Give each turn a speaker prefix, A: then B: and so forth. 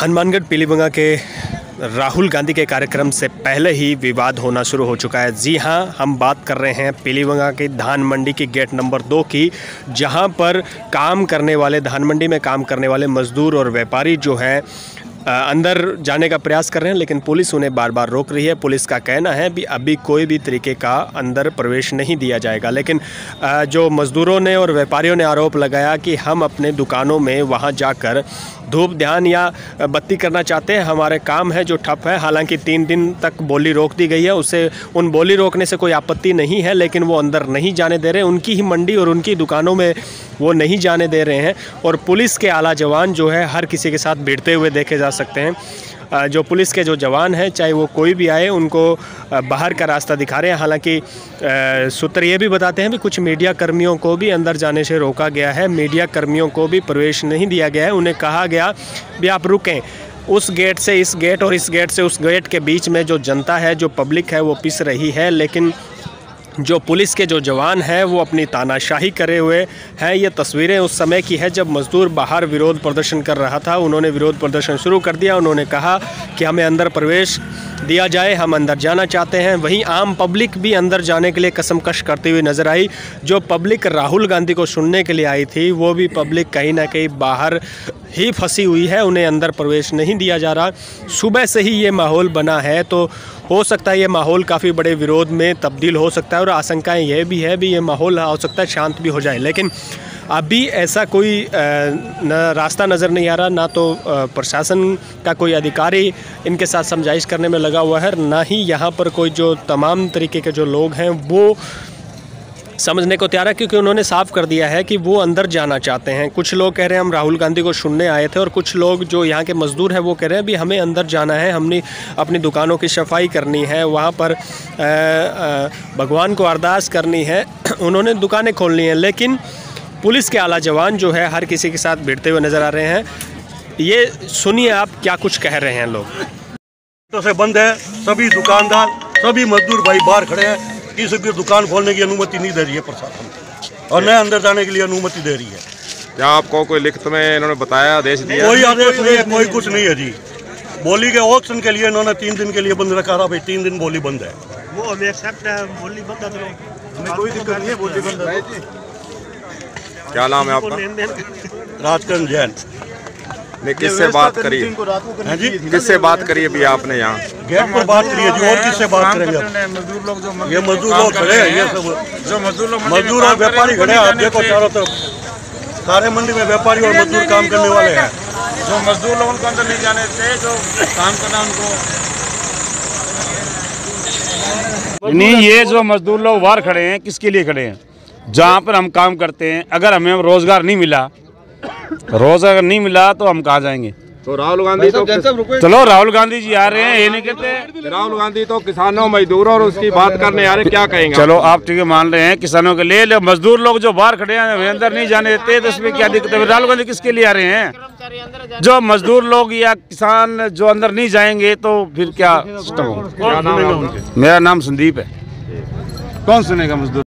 A: हनुमानगढ़ पीलीबंगा के राहुल गांधी के कार्यक्रम से पहले ही विवाद होना शुरू हो चुका है। जी हाँ, हम बात कर रहे हैं पीलीबंगा की धान मंडी की गेट नंबर दो की, जहाँ पर काम करने वाले धान मंडी में काम करने वाले मजदूर और व्यापारी जो हैं अंदर जाने का प्रयास कर रहे हैं, लेकिन पुलिस उन्हें बार बार रोक रही है। पुलिस का कहना है भी अभी कोई भी तरीके का अंदर प्रवेश नहीं दिया जाएगा। लेकिन जो मज़दूरों ने और व्यापारियों ने आरोप लगाया कि हम अपने दुकानों में वहाँ जाकर धूप, ध्यान या बत्ती करना चाहते हैं, हमारे काम है जो ठप है। हालाँकि तीन दिन तक बोली रोक दी गई है। उससे उन बोली रोकने से कोई आपत्ति नहीं है, लेकिन वो अंदर नहीं जाने दे रहे। उनकी ही मंडी और उनकी दुकानों में वो नहीं जाने दे रहे हैं। और पुलिस के आला जवान जो है, हर किसी के साथ भिड़ते हुए देखे जा सकते हैं। जो पुलिस के जो जवान हैं, चाहे वो कोई भी आए, उनको बाहर का रास्ता दिखा रहे हैं। हालाँकि सूत्र ये भी बताते हैं कि कुछ मीडिया कर्मियों को भी अंदर जाने से रोका गया है। मीडिया कर्मियों को भी प्रवेश नहीं दिया गया है। उन्हें कहा गया, भी आप रुकें। उस गेट से इस गेट और इस गेट से उस गेट के बीच में जो जनता है, जो पब्लिक है, वो पिस रही है। लेकिन जो पुलिस के जो जवान हैं, वो अपनी तानाशाही करे हुए हैं। ये तस्वीरें उस समय की है जब मजदूर बाहर विरोध प्रदर्शन कर रहा था। उन्होंने विरोध प्रदर्शन शुरू कर दिया। उन्होंने कहा कि हमें अंदर प्रवेश दिया जाए, हम अंदर जाना चाहते हैं। वहीं आम पब्लिक भी अंदर जाने के लिए कसमकश करती हुई नज़र आई। जो पब्लिक राहुल गांधी को सुनने के लिए आई थी, वो भी पब्लिक कहीं ना कहीं बाहर ही फंसी हुई है। उन्हें अंदर प्रवेश नहीं दिया जा रहा। सुबह से ही ये माहौल बना है। तो हो सकता है ये माहौल काफ़ी बड़े विरोध में तब्दील हो सकता है और आशंकाएँ यह भी है, भी ये माहौल हो सकता है शांत भी हो जाए। लेकिन अभी ऐसा कोई न, रास्ता नज़र नहीं आ रहा, ना तो प्रशासन का कोई अधिकारी इनके साथ समझाइश करने में लगा हुआ है ना ही यहाँ पर कोई जो तमाम तरीके के जो लोग हैं, वो समझने को तैयार है, क्योंकि उन्होंने साफ़ कर दिया है कि वो अंदर जाना चाहते हैं। कुछ लोग कह रहे हैं, हम राहुल गांधी को सुनने आए थे और कुछ लोग जो यहाँ के मजदूर हैं, वो कह रहे हैं भी हमें अंदर जाना है, हमने अपनी दुकानों की सफ़ाई करनी है, वहाँ पर भगवान को अरदास करनी है, उन्होंने दुकानें खोलनी हैं। लेकिन पुलिस के आला जवान जो है, हर किसी के साथ भिड़ते हुए नज़र आ रहे हैं। ये सुनिए आप क्या कुछ कह रहे हैं लोग।
B: तो से बंद है, सभी दुकानदार, सभी मजदूर भाई बाहर खड़े हैं। किसी की दुकान खोलने की अनुमति नहीं दे रही है प्रशासन और न अंदर जाने के लिए अनुमति दे रही है।
C: क्या आपको कोई लिखित में इन्होंने बताया आदेश दिया?
B: कोई आदेश नहीं है कोई कुछ नहीं है जी। बोली के ऑप्शन के लिए इन्होंने तीन दिन के लिए बंद रखा रहा भाई तीन दिन बोली बंद है।
D: वो हमें एक्सेप्ट है बोली बंद है तो
B: हमें कोई दिक्कत नहीं है बोली बंद है।
C: क्या नाम है आपका?
B: राजकरण जैन।
C: नहीं किससे बात करी?
B: है जी
C: किससे बात करी अभी आपने यहाँ?
B: गेट पर बात करिए जी और किससे बात करेंगे?
E: मजदूर लोग जो
B: ये मजदूर लोग खड़े हैं ये सब
E: जो मजदूर लोग मंडी में
B: मजदूर और
E: कर हैं,
B: व्यापारी खड़े हैं आप देखो चारों तरफ़। सारे मंडी में व्यापारी और मजदूर काम करने वाले हैं
E: जो मजदूर लोग उनको अंदर नहीं जाने देते जो काम करना उनको।
F: नहीं ये जो मजदूर लोग बाहर खड़े हैं किसके लिए खड़े हैं? जहाँ पर हम काम करते हैं अगर हमें रोज़गार नहीं मिला रोज़गार नहीं मिला तो हम कहाँ जाएँगे?
C: तो राहुल गांधी तो
F: चलो राहुल गांधी जी आ रहे हैं ये नहीं कहते।
C: राहुल गांधी तो किसानों मजदूरों और उसकी बात करने आ रहे क्या कहेंगे
F: चलो आप ठीक है मान रहे हैं किसानों के लिए ले मजदूर लोग जो बाहर खड़े हैं अंदर नहीं जाने देते तो इसमें क्या दिक्कत है? राहुल गांधी किसके लिए आ रहे हैं? जो मजदूर लोग या किसान जो अंदर नहीं जाएँगे तो फिर क्या सिस्टम होगा? मेरा नाम संदीप है। कौन सुनेगा मजदूर?